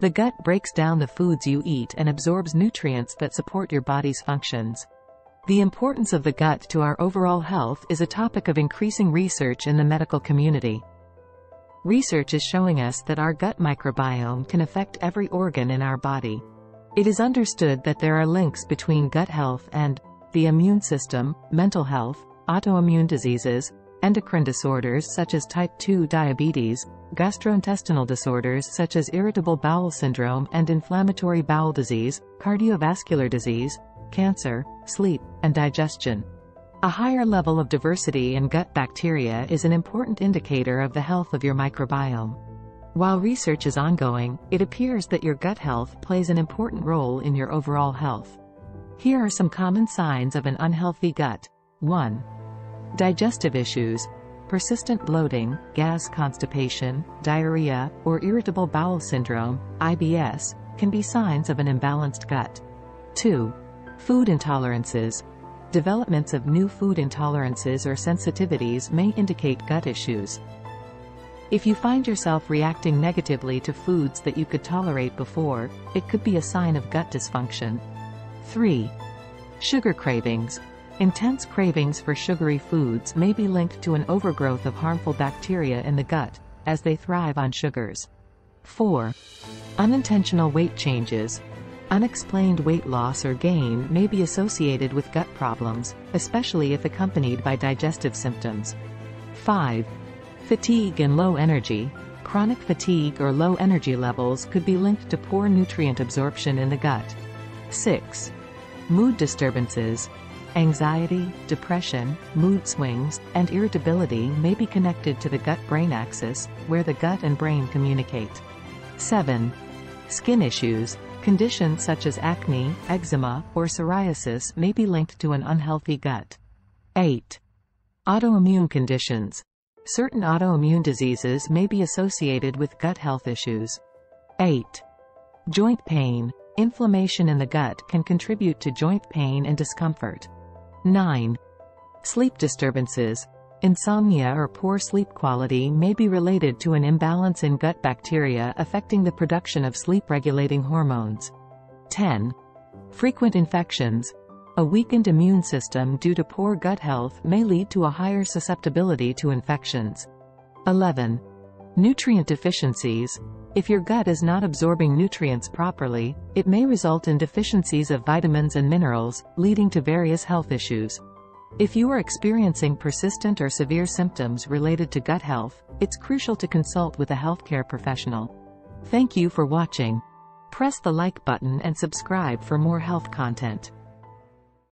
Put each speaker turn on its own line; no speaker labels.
The gut breaks down the foods you eat and absorbs nutrients that support your body's functions. The importance of the gut to our overall health is a topic of increasing research in the medical community. Research is showing us that our gut microbiome can affect every organ in our body. It is understood that there are links between gut health and the immune system, mental health, autoimmune diseases, endocrine disorders such as type 2 diabetes, gastrointestinal disorders such as irritable bowel syndrome and inflammatory bowel disease, cardiovascular disease, cancer, sleep, and digestion. A higher level of diversity in gut bacteria is an important indicator of the health of your microbiome. While research is ongoing, it appears that your gut health plays an important role in your overall health. Here are some common signs of an unhealthy gut. 1. Digestive issues, persistent bloating, gas constipation, diarrhea, or irritable bowel syndrome, IBS, can be signs of an imbalanced gut. 2. Food intolerances, Developments of new food intolerances or sensitivities may indicate gut issues. If you find yourself reacting negatively to foods that you could tolerate before, it could be a sign of gut dysfunction. 3. Sugar cravings. Intense cravings for sugary foods may be linked to an overgrowth of harmful bacteria in the gut, as they thrive on sugars. 4. Unintentional weight changes. Unexplained weight loss or gain may be associated with gut problems, especially if accompanied by digestive symptoms. 5. Fatigue and low energy. Chronic fatigue or low energy levels could be linked to poor nutrient absorption in the gut. 6. Mood disturbances. Anxiety, depression, mood swings, and irritability may be connected to the gut-brain axis, where the gut and brain communicate. 7. Skin issues. Conditions such as acne, eczema, or psoriasis may be linked to an unhealthy gut. 8. Autoimmune conditions. Certain autoimmune diseases may be associated with gut health issues. 8. Joint pain. Inflammation in the gut can contribute to joint pain and discomfort. 9. Sleep disturbances. Insomnia or poor sleep quality may be related to an imbalance in gut bacteria affecting the production of sleep-regulating hormones. 10. Frequent infections. A weakened immune system due to poor gut health may lead to a higher susceptibility to infections. 11. Nutrient deficiencies. If your gut is not absorbing nutrients properly, it may result in deficiencies of vitamins and minerals, leading to various health issues. If you are experiencing persistent or severe symptoms related to gut health, it's crucial to consult with a healthcare professional. Thank you for watching. Press the like button and subscribe for more health content.